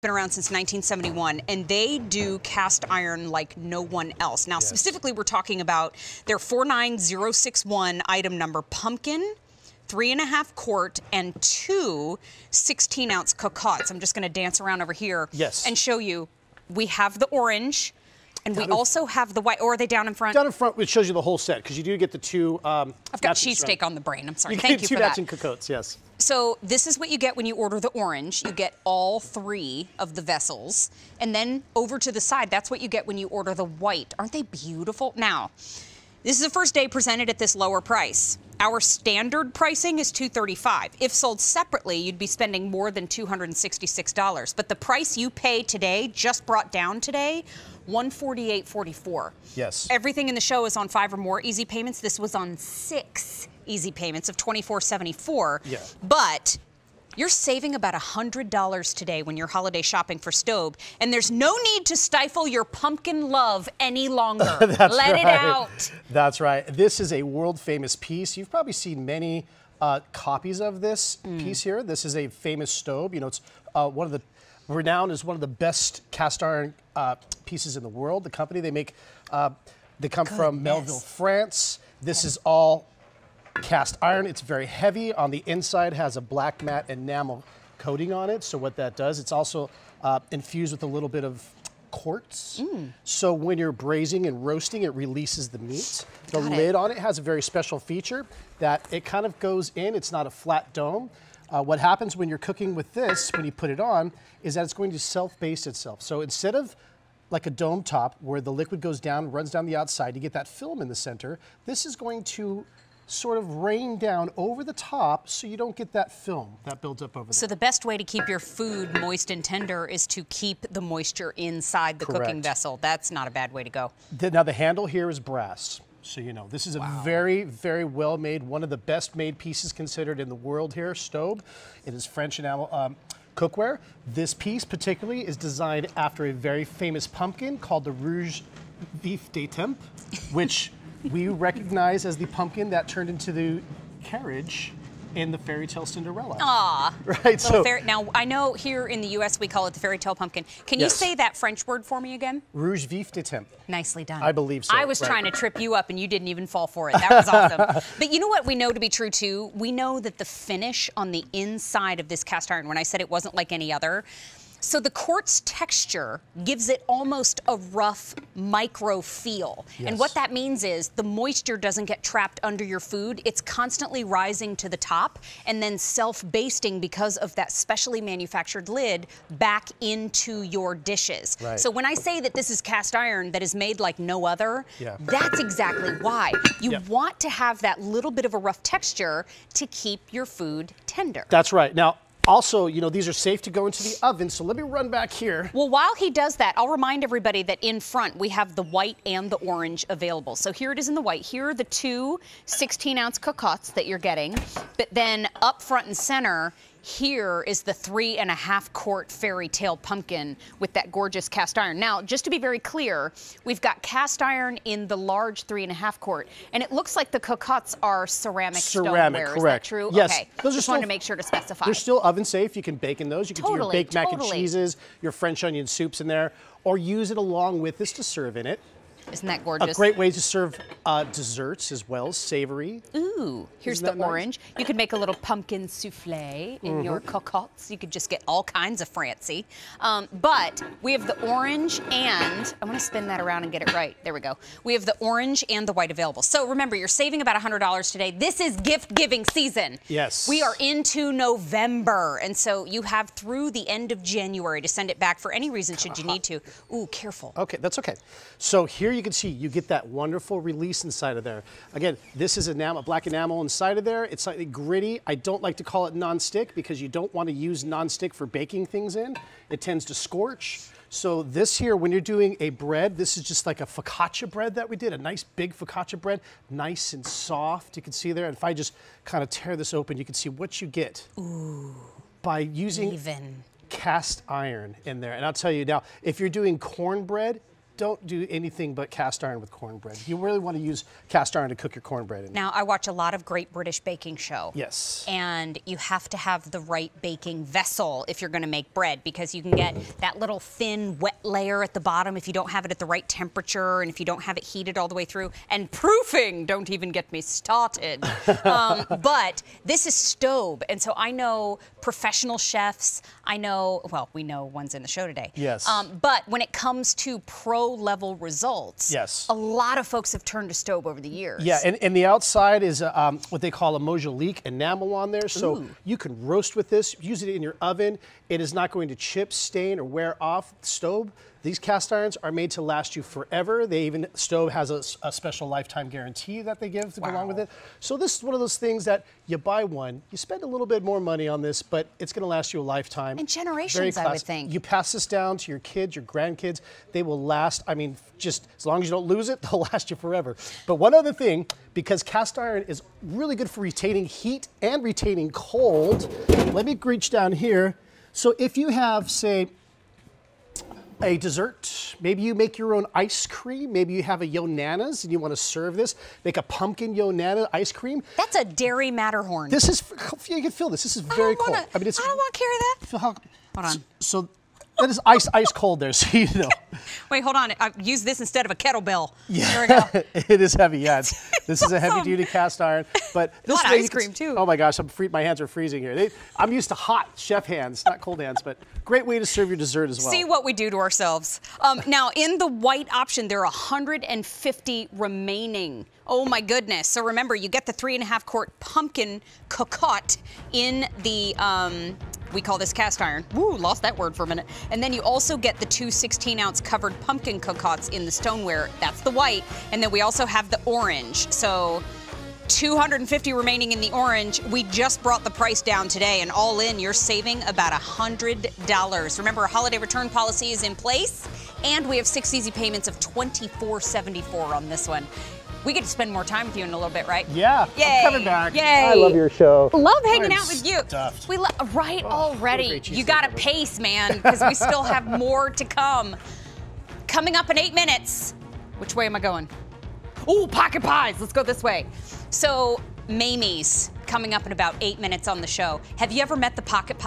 been around since 1971 and they do cast iron like no one else. Now, Yes. specifically, we're talking about their 49061 item number pumpkin, three and a half quart, and two 16 ounce cocottes. I'm just going to dance around over here Yes. and show you. We have the orange and we in- also have the white. Or are they down in front? Down in front, which shows you the whole set because you do get the two. Um, I've got cheesesteak on the brain. I'm sorry. You Thank you two for that. Two matching cocottes, yes. So this is what you get when you order the orange. You get all three of the vessels. And then over to the side, that's what you get when you order the white. Aren't they beautiful? Now, this is the first day presented at this lower price. Our standard pricing is 235. If sold separately, you'd be spending more than $266. But the price you pay today, just brought down today, 148.44. Yes. Everything in the show is on five or more easy payments. This was on six easy payments of 24.74. Yeah. But you're saving about $100 today when you're holiday shopping for Staub, and there's no need to stifle your pumpkin love any longer. Let right. it out. That's right. This is a world famous piece. You've probably seen many uh, copies of this Mm. piece here. This is a famous Staub. You know, it's uh, one of the renowned as one of the best cast iron uh, pieces in the world. The company they make, uh, they come from Melville, France. This is all cast iron. It's very heavy. On the inside has a black matte enamel coating on it. So what that does, it's also uh, infused with a little bit of quartz. Mm. So when you're braising and roasting, it releases the meat. The Got it. lid on it has a very special feature that it kind of goes in. It's not a flat dome. Uh, what happens when you're cooking with this, when you put it on, is that it's going to self-baste itself. So instead of like a dome top where the liquid goes down, runs down the outside, you get that film in the center. This is going to sort of rain down over the top so you don't get that film that builds up over there. So the best way to keep your food moist and tender is to keep the moisture inside the cooking Correct. vessel. That's not a bad way to go. The- now the handle here is brass. So you know, this is a very, very well made, one of the best made pieces considered in the world here, Staub. It is French enamel um, cookware. This piece particularly is designed after a very famous pumpkin called the Rouge Vif d'Etampes, which we recognize as the pumpkin that turned into the carriage in the fairy tale Cinderella. Ah, Right, so fairy- now I know here in the U.S. we call it the fairy tale pumpkin. Can you say that French word for me again? Rouge Vif d'Etampes. Nicely done. I believe so, I was right. trying to trip you up and you didn't even fall for it. That was awesome. but you know what we know to be true too? We know that the finish on the inside of this cast iron, when I said it wasn't like any other, so the quartz texture gives it almost a rough micro feel. And what that means is the moisture doesn't get trapped under your food. It's constantly rising to the top and then self-basting because of that specially manufactured lid back into your dishes. Right. So when I say that this is cast iron that is made like no other, Yeah. that's exactly why. You Yep. want to have that little bit of a rough texture to keep your food tender. That's right. Now, also, you know, these are safe to go into the oven. So let me run back here. Well, while he does that, I'll remind everybody that in front we have the white and the orange available. So here it is in the white. Here are the two 16 ounce cocottes that you're getting. But then up front and center, here is the three and a half quart fairy tale pumpkin with that gorgeous cast iron. Now, just to be very clear, we've got cast iron in the large three and a half quart, and it looks like the cocottes are ceramic, Ceramic, stoneware. Is correct. that true? Yes. Okay. Those are just wanted to make sure to specify. They're still oven safe. You can bake in those. You can do your Totally, baked mac and cheeses, your French onion soups in there, or use it along with this to serve in it. Isn't that A great way to serve uh, desserts as well, savory. Ooh, here's Isn't the nice? orange. You could make a little pumpkin souffle in your Mm-hmm. cocottes. You could just get all kinds of fancy. Um, but we have the orange and I want to spin that around and get it right. There we go. We have the orange and the white available. So remember, you're saving about $100 today. This is gift giving season. Yes. We are into November, and so you have through the end of January to send it back for any reason should you need to. Ooh, careful. Okay, that's okay. So here you can see you get that wonderful release inside of there. Again, this is enamel, black enamel inside of there. It's slightly gritty. I don't like to call it non-stick because you don't want to use non-stick for baking things in. It tends to scorch. So this here, when you're doing a bread, this is just like a focaccia bread that we did, a nice big focaccia bread, nice and soft. You can see there. And if I just kind of tear this open, you can see what you get by using Even. cast iron in there. And I'll tell you now, if you're doing cornbread, don't do anything but cast iron with cornbread. You really want to use cast iron to cook your cornbread in. Now, I watch a lot of Great British Baking Show. Yes. And you have to have the right baking vessel if you're going to make bread because you can get that little thin, wet layer at the bottom if you don't have it at the right temperature and if you don't have it heated all the way through. And proofing, don't even get me started. um, but this is Staub. And so I know professional chefs. I know, well, we know ones in the show today. Yes. Um, but when it comes to pro level results, Yes. a lot of folks have turned to Staub over the years. Yeah, and, and the outside is uh, um, what they call a Majolique enamel on there. So you can roast with this, use it in your oven. It is not going to chip, stain, or wear off the stove. These cast irons are made to last you forever. They even Staub has a special lifetime guarantee that they give to go along with it. So this is one of those things that you buy one, you spend a little bit more money on this, but it's going to last you a lifetime. And generations, I would think. You pass this down to your kids, your grandkids. They will last. I mean, just as long as you don't lose it, they'll last you forever. But one other thing, because cast iron is really good for retaining heat and retaining cold. Let me reach down here. So if you have, say, a dessert. Maybe you make your own ice cream. Maybe you have a Yonanas and you want to serve this. Make a pumpkin Yonana ice cream. That's a dairy Matterhorn. This is, you can feel this. This is very don't wanna, I mean, it's I don't want to carry that. feel how, Hold on. So that is ice, ice cold there. So you know, Wait, hold on. I use this instead of a kettlebell. There we go. it is heavy. Yeah, this is a heavy-duty cast iron. But this Hot way you ice cream, too. Oh my gosh, I'm free, my hands are freezing here. They, I'm used to hot chef hands, not cold hands. But great way to serve your dessert as well. See what we do to ourselves. Um, now, in the white option, there are 150 remaining. Oh my goodness. So remember, you get the three and a half quart pumpkin cocotte in the. Um, we call this cast iron. Woo, lost that word for a minute. And then you also get the two 16 ounce covered pumpkin cocottes in the stoneware. That's the white. And then we also have the orange. So 250 remaining in the orange. We just brought the price down today, and all in, you're saving about $100. Remember, a holiday return policy is in place, and we have six easy payments of $24.74 on this one. We get to spend more time with you in a little bit, right? Yeah, Yay. I'm coming back. Yay. I love your show. Love hanging I'm out with you. stuffed. We lo- right oh, what a already. You got to that was. pace, man, because we still have more to come. Coming up in eight minutes. Which way am I going? Oh, pocket pies. Let's go this way. So, Mamie's coming up in about eight minutes on the show. Have you ever met the pocket pie?